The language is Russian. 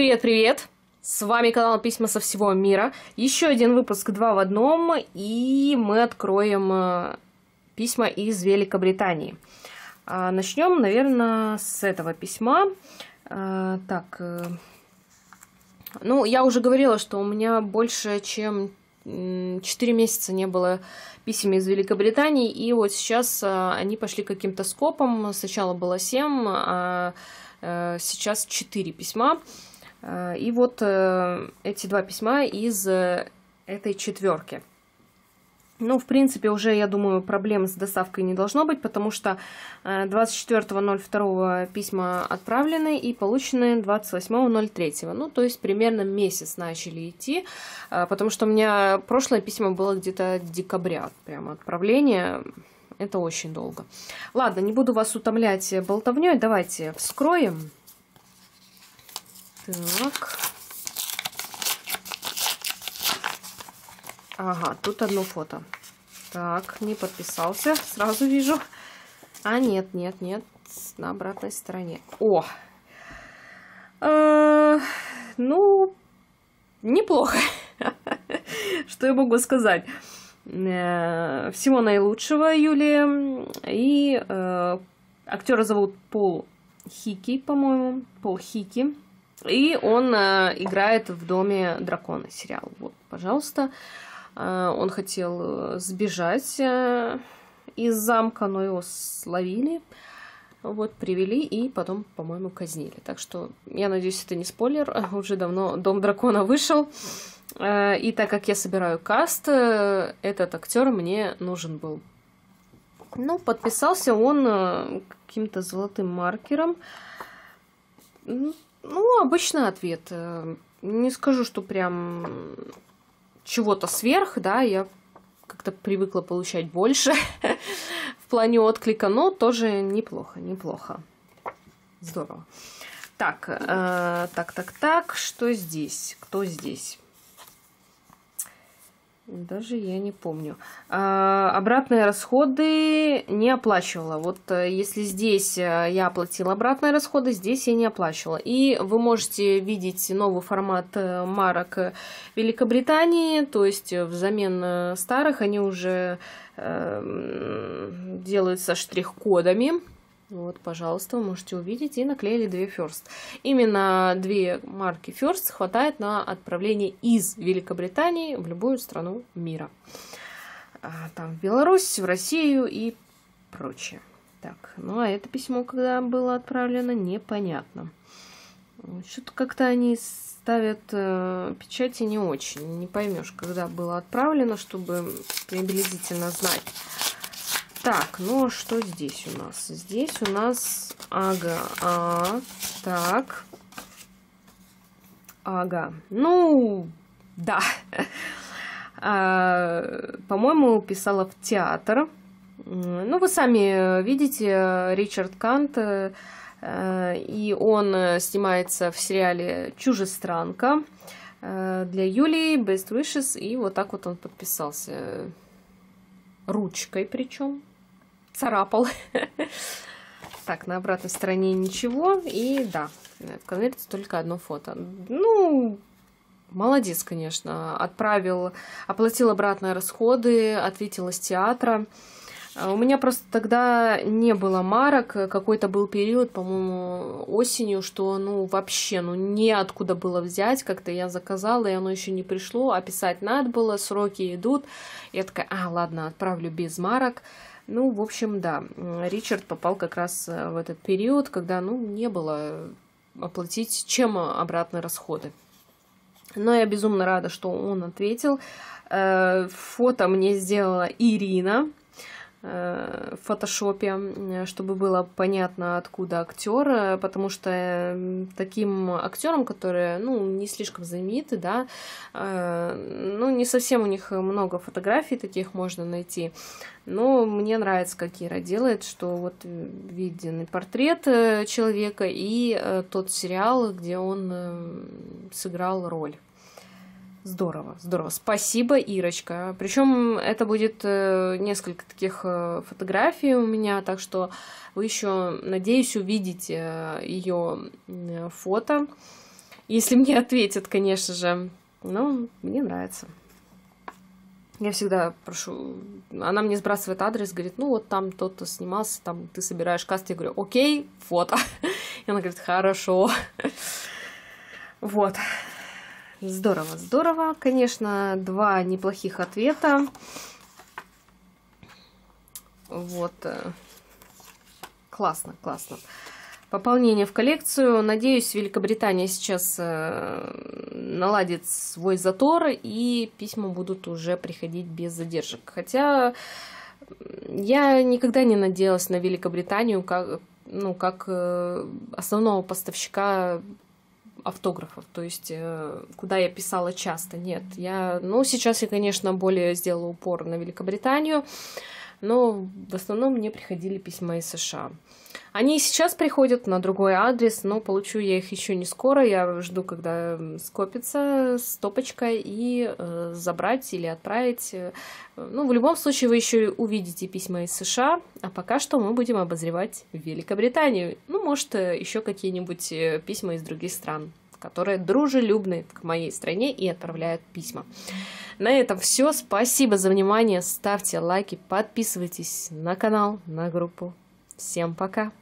Привет-привет! С вами канал Письма со всего мира. Еще один выпуск два в одном, и мы откроем э, письма из Великобритании. А, начнем, наверное, с этого письма. А, так, э, ну, я уже говорила, что у меня больше, чем 4 месяца не было писем из Великобритании, и вот сейчас э, они пошли каким-то скопом. Сначала было 7, а сейчас 4 письма. Э, и вот э, эти два письма из э, этой четверки. Ну, в принципе, уже, я думаю, проблем с доставкой не должно быть, потому что 24.02 письма отправлены и получены 28.03. Ну, то есть примерно месяц начали идти, потому что у меня прошлое письмо было где-то декабря, прямо отправление. Это очень долго. Ладно, не буду вас утомлять болтовней, давайте вскроем. Так. Ага, тут одно фото. Так, не подписался, сразу вижу. А, нет, нет, нет, на обратной стороне. О! Э, ну, неплохо. Что я могу сказать? Э, всего наилучшего, Юлия. И э, актера зовут Пол Хики, по-моему. Пол Хики. И он э, играет в доме дракона сериал. Вот, пожалуйста. Э, он хотел э, сбежать э, из замка, но его словили. Вот, привели и потом, по-моему, казнили. Так что, я надеюсь, это не спойлер. Уже давно Дом дракона вышел. Э, и так как я собираю каст, э, этот актер мне нужен был. Ну, подписался он каким-то золотым маркером. Ну, обычный ответ. Э, не скажу, что прям чего-то сверх, да, я как-то привыкла получать больше в плане отклика, но тоже неплохо, неплохо. Здорово. Так, э, так, так, так, что здесь? Кто здесь? Даже я не помню. А, обратные расходы не оплачивала. Вот э, если здесь э, я оплатила обратные расходы, здесь я не оплачивала. И вы можете видеть новый формат э, марок Великобритании, то есть взамен старых они уже э, делаются штрих-кодами. Вот, пожалуйста, вы можете увидеть. И наклеили две First. Именно две марки First хватает на отправление из Великобритании в любую страну мира. А, там в Беларусь, в Россию и прочее. Так, ну а это письмо, когда было отправлено, непонятно. Что-то как-то они ставят э, печати не очень. Не поймешь, когда было отправлено, чтобы приблизительно знать. Так, ну что здесь у нас? Здесь у нас ага, а, так. Ага, ну, да. а, По-моему, писала в театр. Ну, вы сами видите, Ричард Кант, э, и он снимается в сериале «Чужестранка» э, для Юлии, Best Wishes, и вот так вот он подписался. Ручкой причем царапал. Так, на обратной стороне ничего. И да, в конверте только одно фото. Ну, молодец, конечно. Отправил, оплатил обратные расходы, ответил из театра. У меня просто тогда не было марок, какой-то был период, по-моему, осенью, что, ну, вообще, ну, неоткуда было взять, как-то я заказала, и оно еще не пришло, а писать надо было, сроки идут. Я такая, а, ладно, отправлю без марок. Ну, в общем, да, Ричард попал как раз э, в этот период, когда, ну, не было оплатить чем обратно расходы. Но я безумно рада, что он ответил. Э, фото мне сделала Ирина, Э, в фотошопе, чтобы было понятно, откуда актер, э, потому что таким актерам, которые, ну, не слишком знамениты, да, э, ну, не совсем у них много фотографий таких можно найти, но мне нравится, как Ира делает, что вот виден портрет человека, и тот сериал, где он сыграл роль. Здорово, здорово. Спасибо, Ирочка. Причем это будет э, несколько таких э, фотографий у меня, так что вы еще, надеюсь, увидите э, ее фото Если мне ответят, конечно же. Ну, мне нравится. Я всегда прошу, она мне сбрасывает адрес, говорит, ну вот там тот-то снимался, там ты собираешь каст, я говорю, окей, фото. И она говорит, хорошо. Вот. Здорово, здорово, конечно, два неплохих ответа. Вот. Э, классно, классно. Пополнение в коллекцию. Надеюсь, Великобритания сейчас э, наладит свой затор, и письма будут уже приходить без задержек. Хотя я никогда не надеялась на Великобританию как, ну, как э, основного поставщика автографов, то есть э, куда я писала часто. Нет, я, ну, сейчас я, конечно, более сделала упор на Великобританию, но в основном мне приходили письма из США. Они и сейчас приходят на другой адрес, но получу я их еще не скоро. Я жду, когда скопится стопочка и э, забрать или отправить. Ну, в любом случае, вы еще увидите письма из США, а пока что мы будем обозревать Великобританию. Ну, может, еще какие-нибудь э, письма из других стран которые дружелюбны к моей стране и отправляют письма. На этом все. Спасибо за внимание. Ставьте лайки, подписывайтесь на канал, на группу. Всем пока!